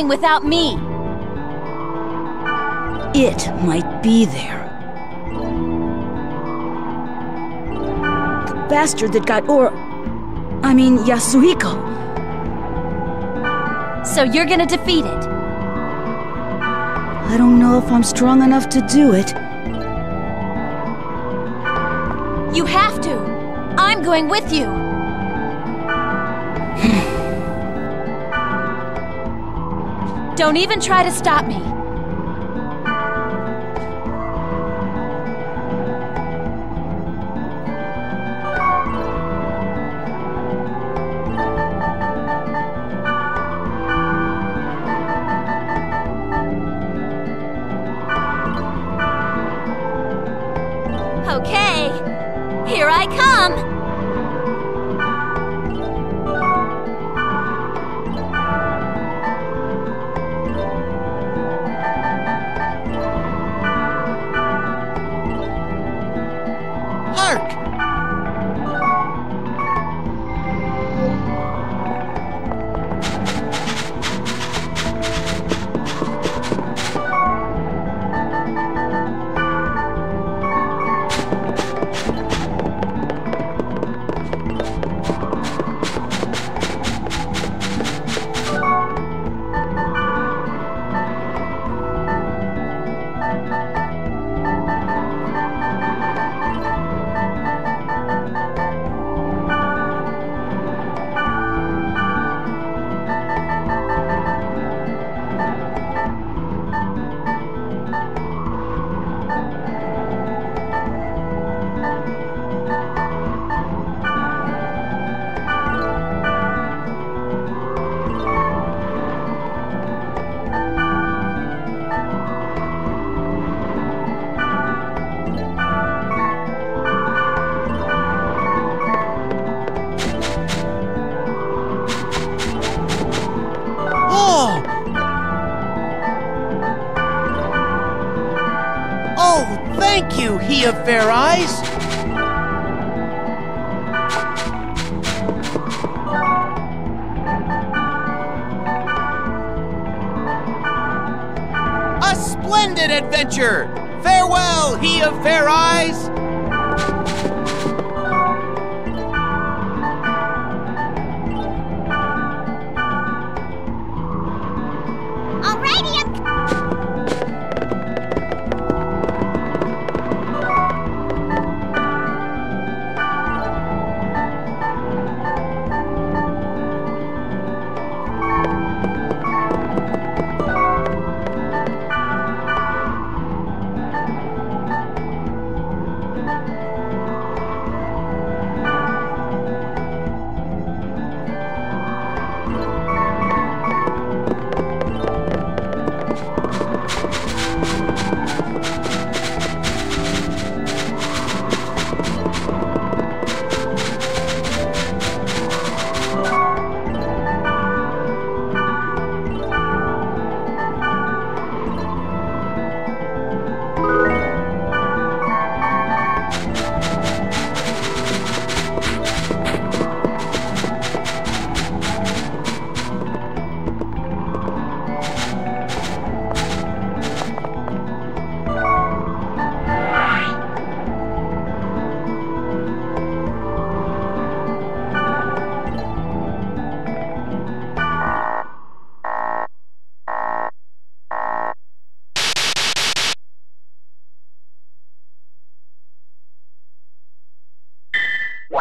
going without me? It might be there. The bastard that got Or... I mean, Yasuhiko. So you're gonna defeat it? I don't know if I'm strong enough to do it. You have to! I'm going with you! Don't even try to stop me.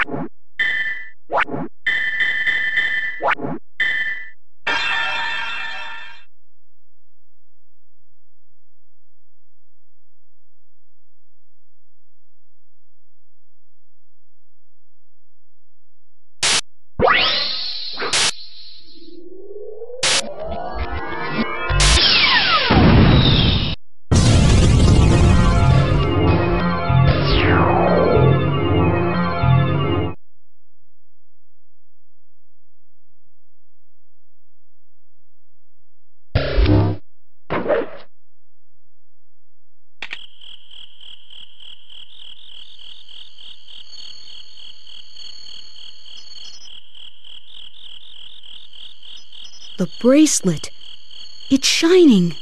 you bracelet. It's shining.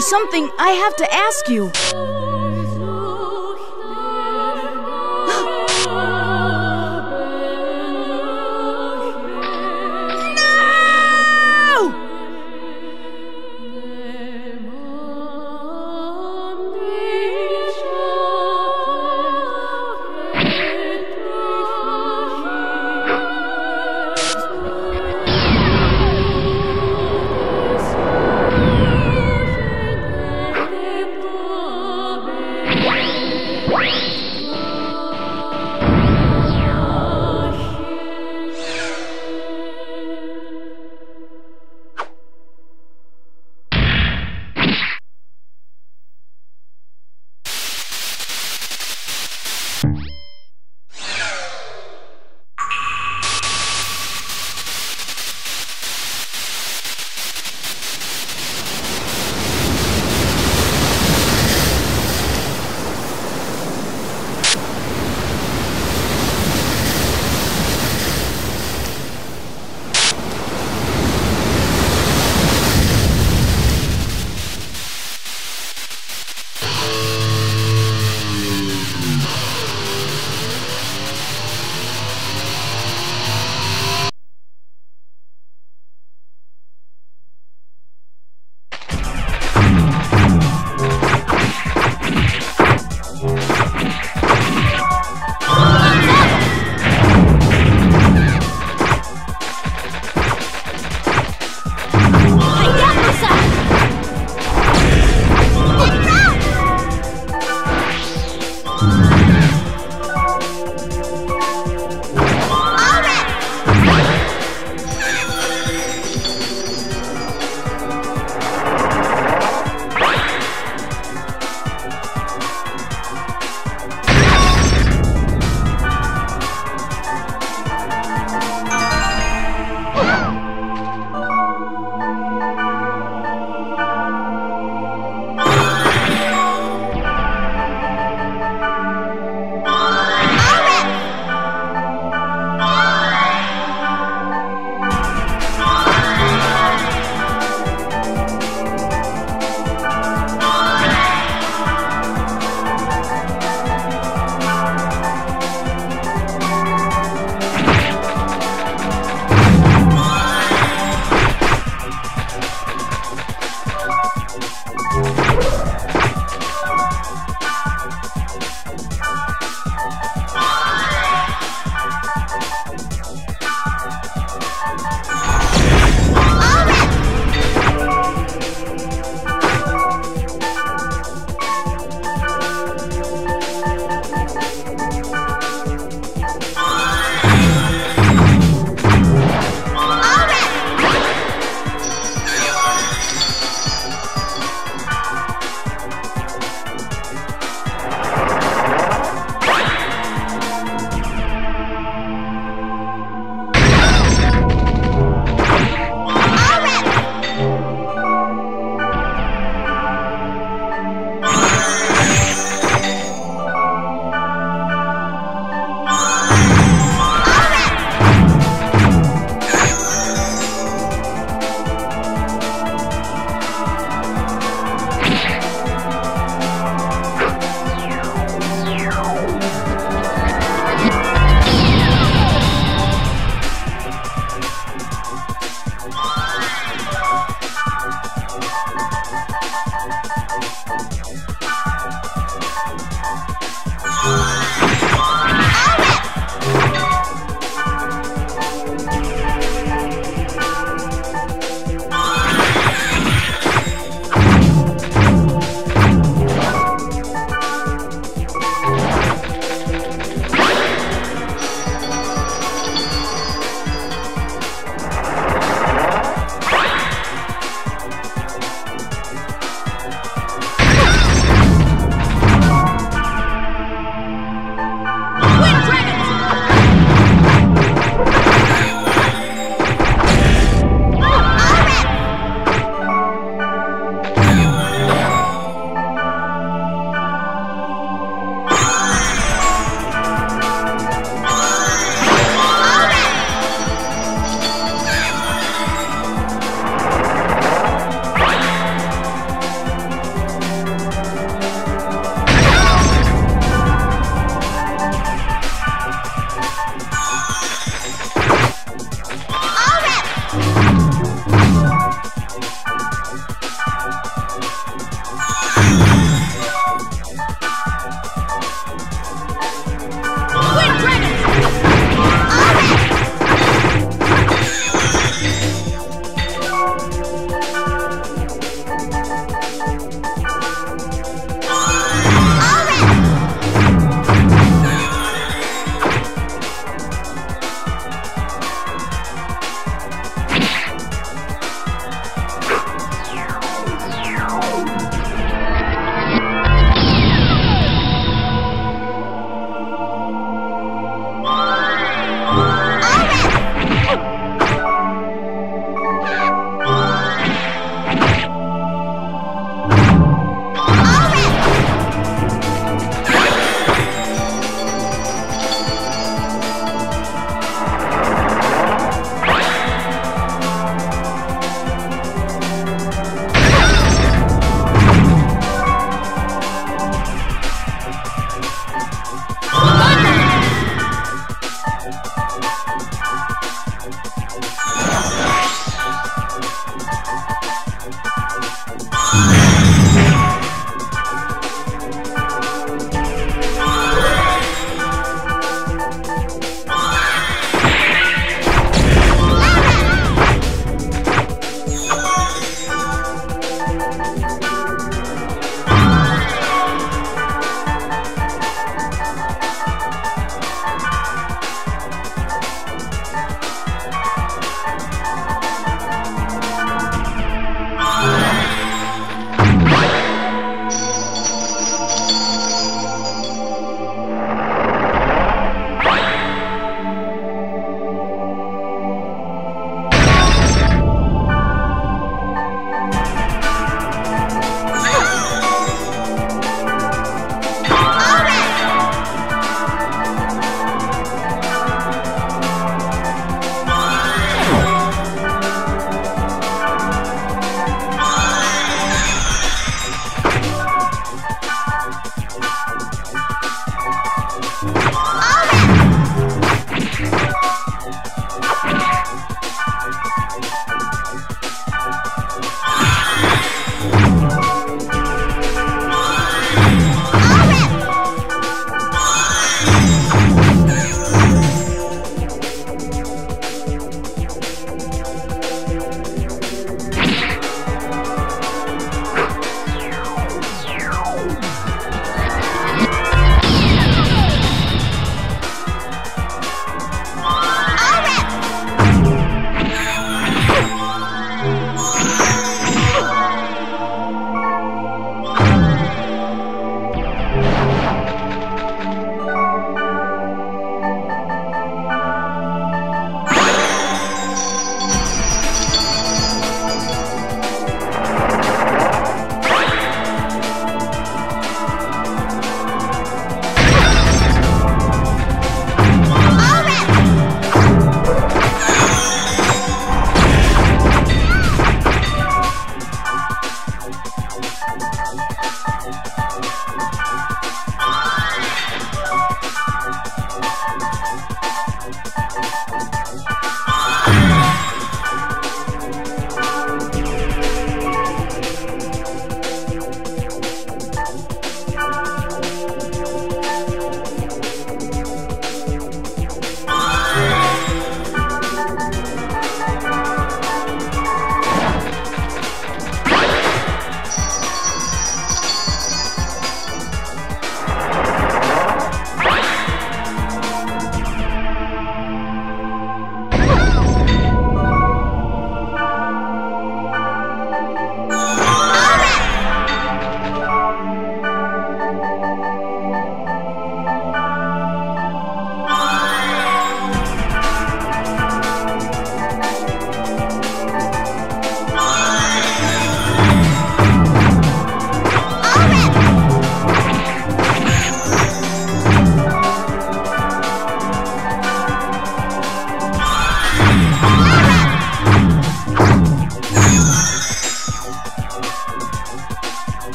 There's something I have to ask you.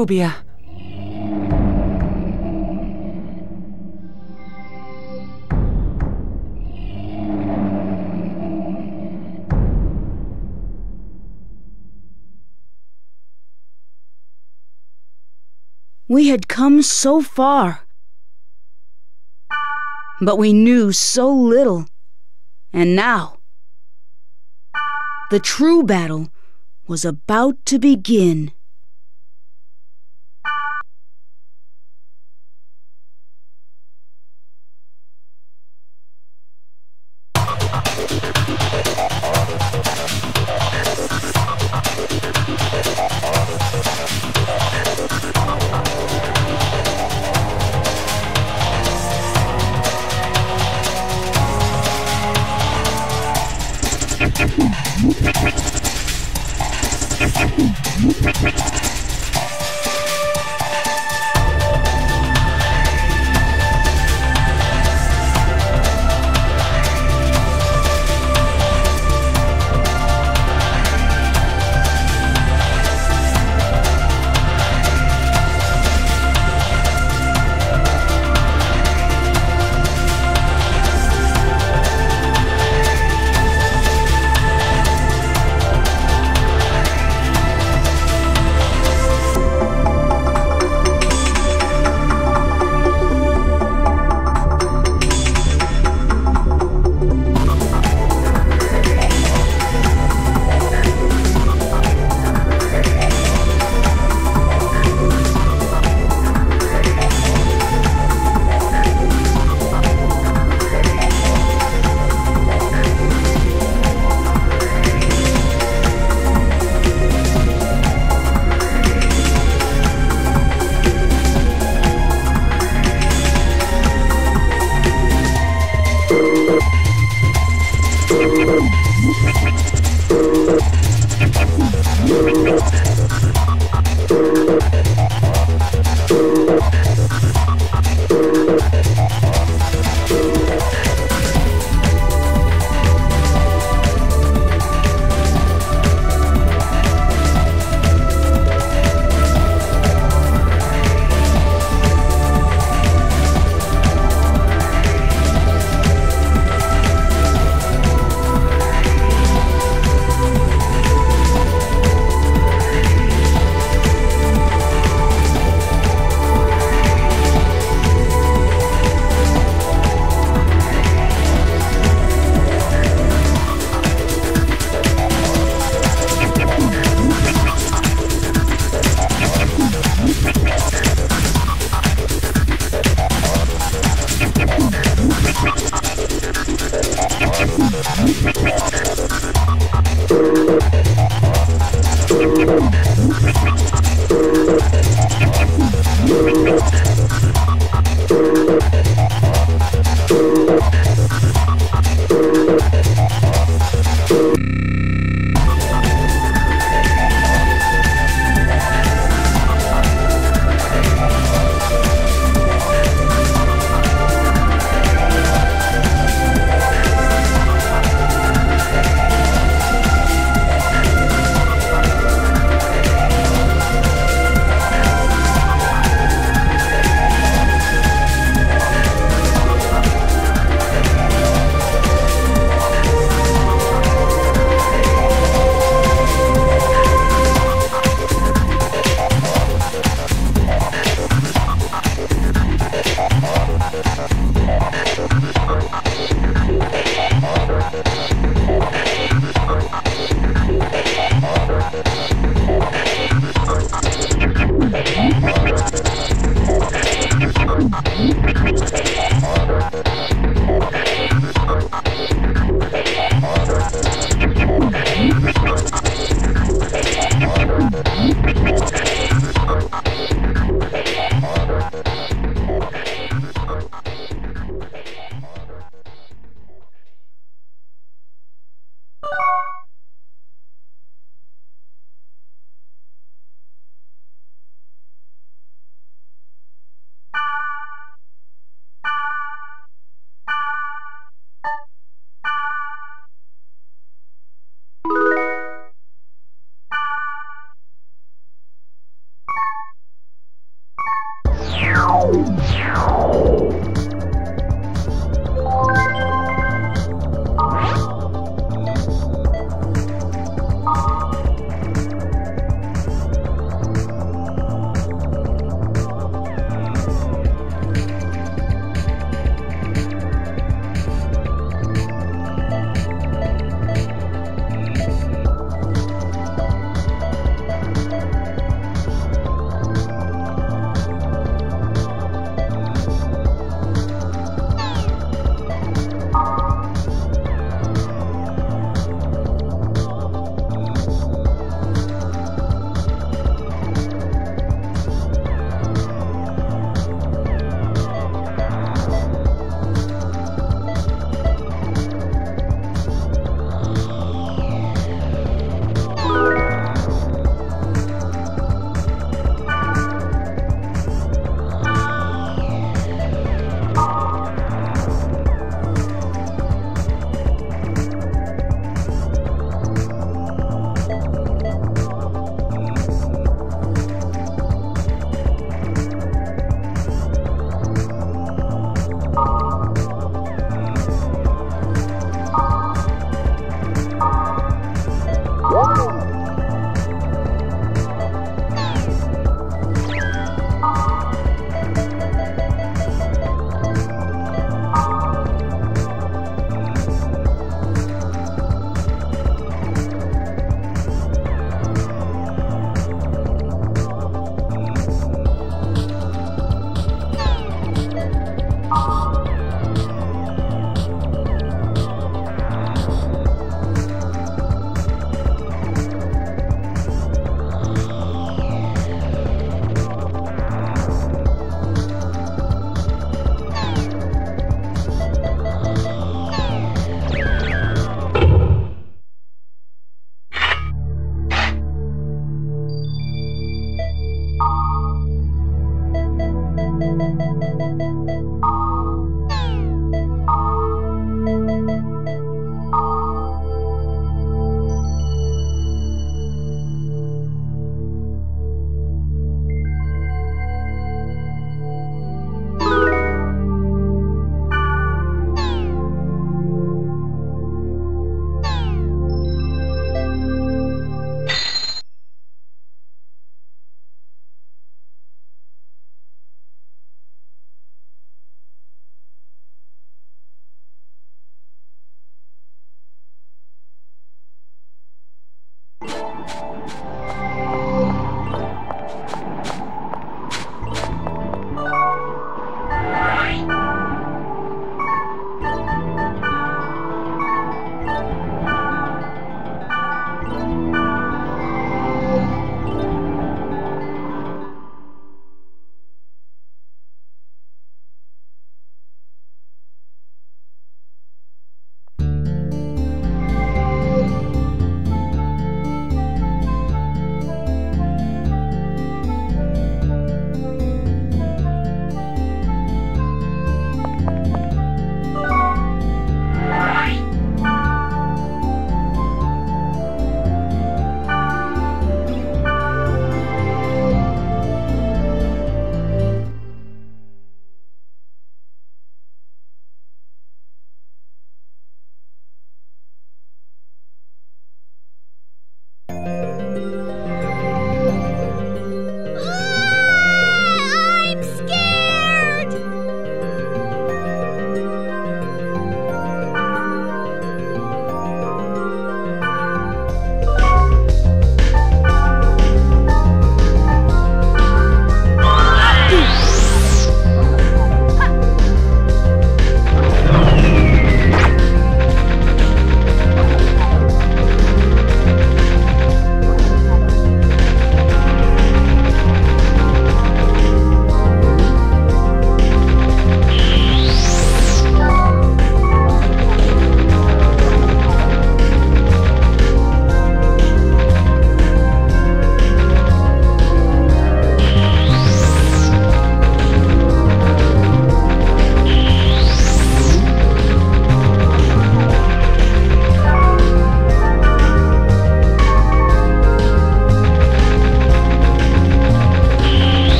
Kubia. We had come so far. But we knew so little. And now, the true battle was about to begin.